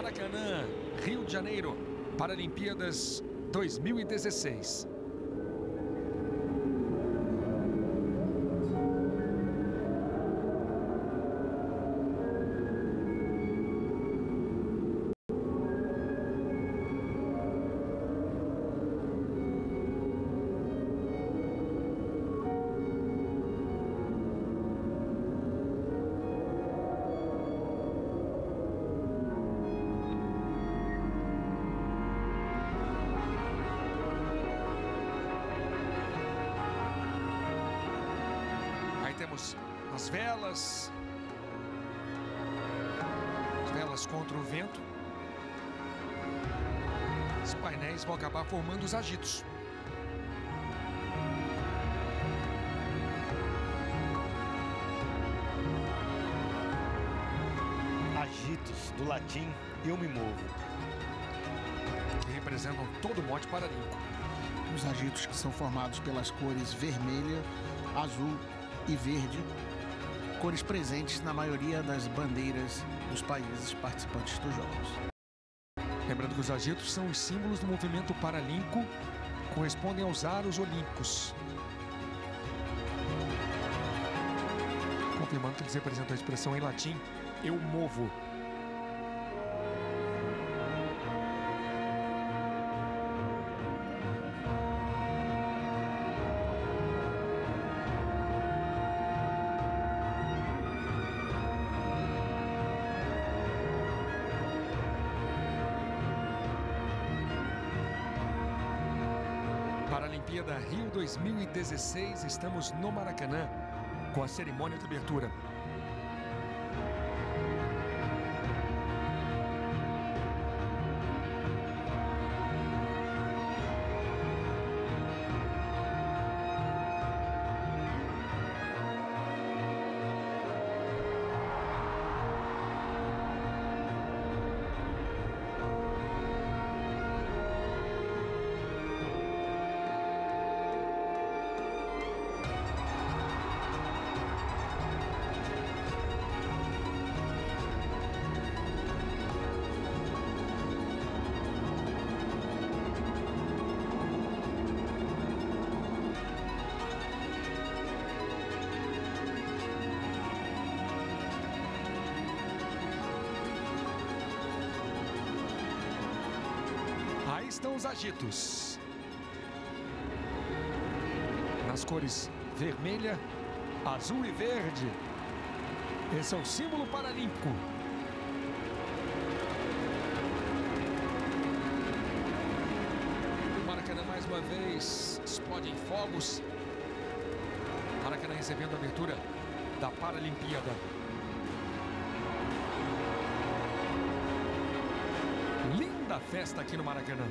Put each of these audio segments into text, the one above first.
Maracanã, Rio de Janeiro, Paralimpíadas 2016. Temos as velas, as velas contra o vento. Os painéis vão acabar formando os agitos. Agitos, do latim eu me movo. Que representam todo o mote paralímpico. Os agitos que são formados pelas cores vermelha, azul e verde, cores presentes na maioria das bandeiras dos países participantes dos Jogos. Lembrando que os agitos são os símbolos do movimento paralímpico, correspondem aos aros olímpicos. Confirmando que eles representam a expressão em latim, eu movo. Paralimpíada Rio 2016, estamos no Maracanã com a cerimônia de abertura. Estão os agitos. Nas cores vermelha, azul e verde. Esse é o símbolo paralímpico. O Maracanã mais uma vez explode em fogos. Maracanã recebendo a abertura da Paralimpíada. Linda festa aqui no Maracanã.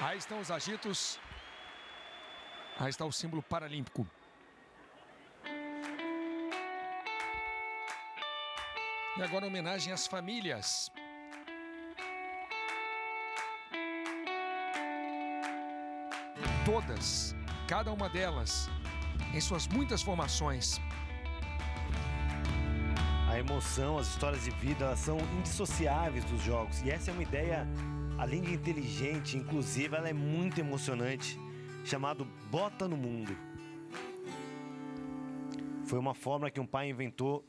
Aí estão os agitos. Aí está o símbolo paralímpico. E agora homenagem às famílias. Todas, cada uma delas, em suas muitas formações. A emoção, as histórias de vida, elas são indissociáveis dos jogos. E essa é uma ideia, além de inteligente, inclusive, ela é muito emocionante, chamado Bota no Mundo. Foi uma forma que um pai inventou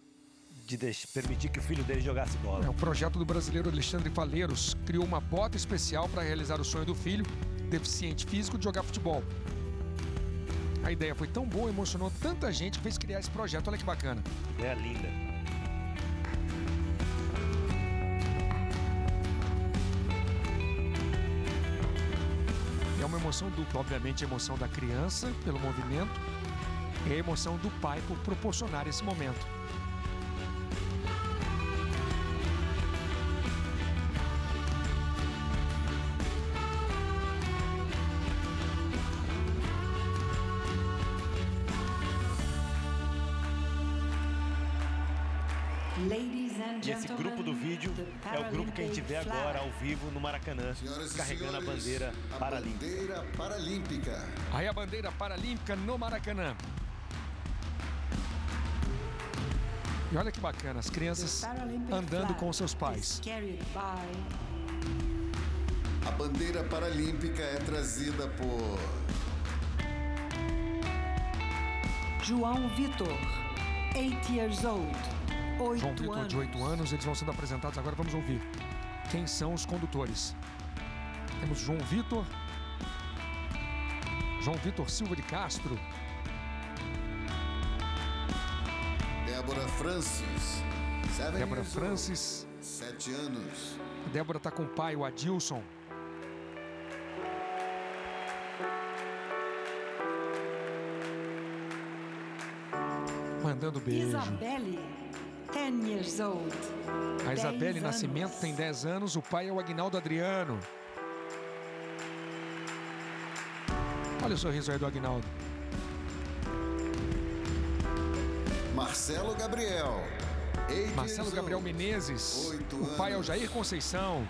de permitir que o filho dele jogasse bola. É, o projeto do brasileiro Alexandre Faleiros criou uma bota especial para realizar o sonho do filho, deficiente físico, de jogar futebol. A ideia foi tão boa, emocionou tanta gente que fez criar esse projeto. Olha que bacana. Ideia linda. é uma emoção dupla. Obviamente, a emoção da criança pelo movimento e a emoção do pai por proporcionar esse momento. Ladies and gentlemen, vídeo é o grupo que a gente vê agora ao vivo no Maracanã, carregando a bandeira a paralímpica. bandeira paralímpica. Aí a bandeira paralímpica no Maracanã. E olha que bacana, as crianças andando com seus pais. A bandeira paralímpica é trazida por João Vitor, 8 years old. João 8 Vitor, de 8 anos, eles vão sendo apresentados agora. Vamos ouvir quem são os condutores. Temos João Vitor, João Vitor Silva de Castro, Débora Francis. Débora. Francis. Sete anos. A Débora tá com o pai, o Adilson. Mandando beijo. Isabelle, 10 years old. A Isabelle 10 Nascimento tem 10 anos, o pai é o Agnaldo Adriano. Olha o sorriso aí do Agnaldo. Marcelo Gabriel. Marcelo Gabriel. Menezes. O pai é o. Jair Conceição.